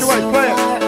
对，对。